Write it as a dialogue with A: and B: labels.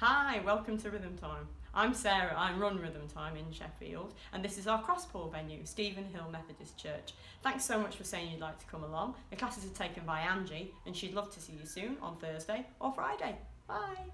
A: Hi, welcome to Rhythm Time. I'm Sarah, I run Rhythm Time in Sheffield, and this is our Crosspool venue, Stephen Hill Methodist Church. Thanks so much for saying you'd like to come along. The classes are taken by Angie, and she'd love to see you soon on Thursday or Friday. Bye!